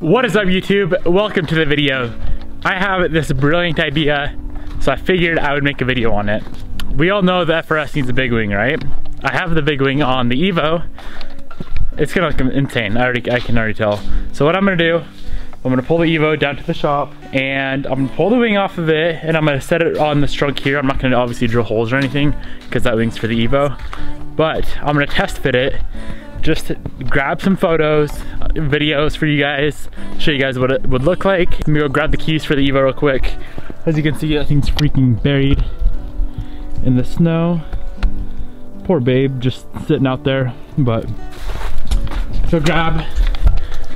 What is up YouTube? Welcome to the video. I have this brilliant idea, so I figured I would make a video on it. We all know the FRS needs a big wing, right? I have the big wing on the Evo. It's gonna look insane, I, already, I can already tell. So what I'm gonna do, I'm gonna pull the Evo down to the shop and I'm gonna pull the wing off of it and I'm gonna set it on this trunk here. I'm not gonna obviously drill holes or anything because that wing's for the Evo. But I'm gonna test fit it just grab some photos, videos for you guys, show you guys what it would look like. Let me go grab the keys for the Evo real quick. As you can see, that thing's freaking buried in the snow. Poor babe, just sitting out there, but so grab,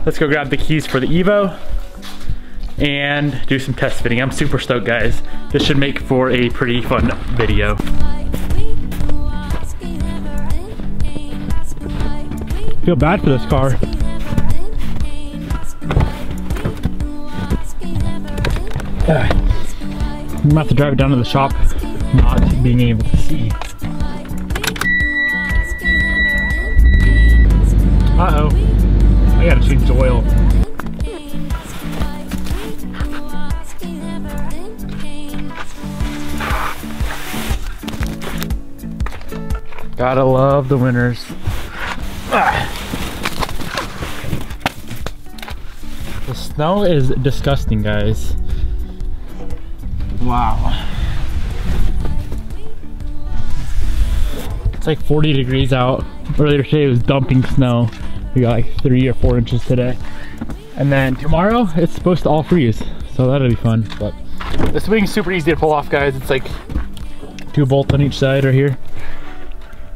let's go grab the keys for the Evo and do some test fitting. I'm super stoked guys. This should make for a pretty fun video. feel bad for this car. I'm gonna have to drive down to the shop, not being able to see. Uh-oh. I gotta change the oil. Gotta love the winters. Ah. The snow is disgusting, guys. Wow. It's like 40 degrees out. Earlier today it was dumping snow. We got like three or four inches today. And then tomorrow it's supposed to all freeze. So that'll be fun. But this wing's super easy to pull off, guys. It's like two bolts on each side right here.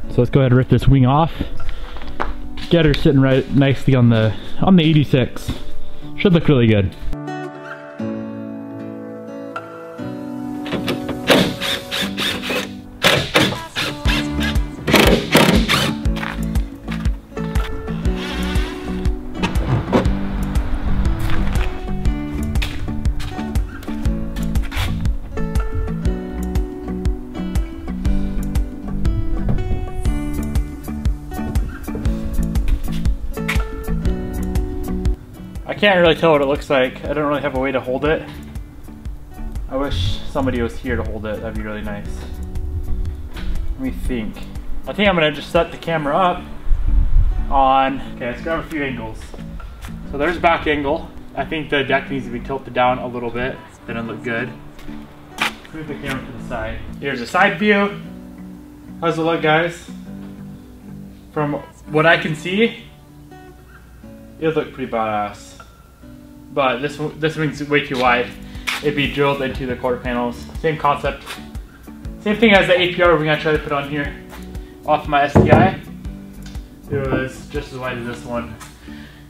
So let's go ahead and rip this wing off get her sitting right nicely on the on the 86. Should look really good. Can't really tell what it looks like. I don't really have a way to hold it. I wish somebody was here to hold it. That'd be really nice. Let me think. I think I'm gonna just set the camera up on, okay, let's grab a few angles. So there's back angle. I think the deck needs to be tilted down a little bit, then it'll look good. Move the camera to the side. Here's a side view. How's it look, guys? From what I can see, it look pretty badass but this this wing's way too wide. It'd be drilled into the quarter panels. Same concept. Same thing as the APR wing I tried to put on here off my STI. It was just as wide as this one.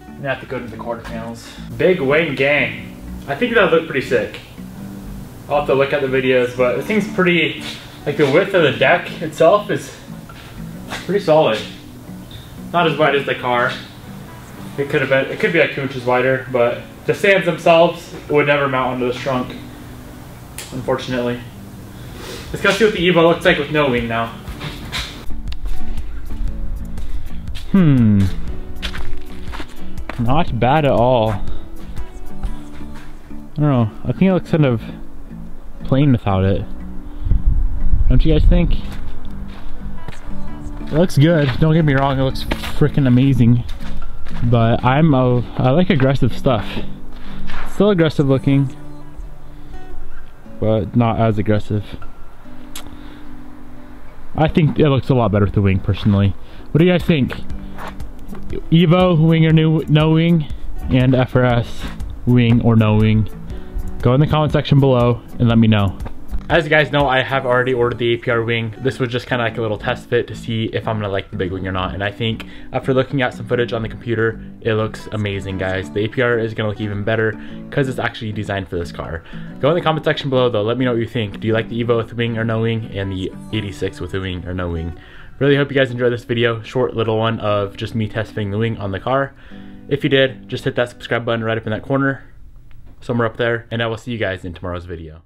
And I have to go to the quarter panels. Big wing gang. I think that would look pretty sick. I'll have to look at the videos, but it seems pretty, like the width of the deck itself is pretty solid. Not as wide as the car. It could have been, it could be like two inches wider, but the stands themselves would never mount onto this trunk, unfortunately. Let's go see what the Evo looks like with no wing now. Hmm. Not bad at all. I don't know. I think it looks kind of plain without it. Don't you guys think? It looks good. Don't get me wrong. It looks freaking amazing. But I'm a, I like aggressive stuff. Still aggressive looking, but not as aggressive. I think it looks a lot better with the wing, personally. What do you guys think? Evo, wing or new, no wing, and FRS, wing or no wing? Go in the comment section below and let me know. As you guys know, I have already ordered the APR wing. This was just kind of like a little test fit to see if I'm gonna like the big wing or not. And I think after looking at some footage on the computer, it looks amazing, guys. The APR is gonna look even better because it's actually designed for this car. Go in the comment section below though, let me know what you think. Do you like the Evo with wing or no wing and the 86 with a wing or no wing? Really hope you guys enjoyed this video, short little one of just me testing the wing on the car. If you did, just hit that subscribe button right up in that corner, somewhere up there, and I will see you guys in tomorrow's video.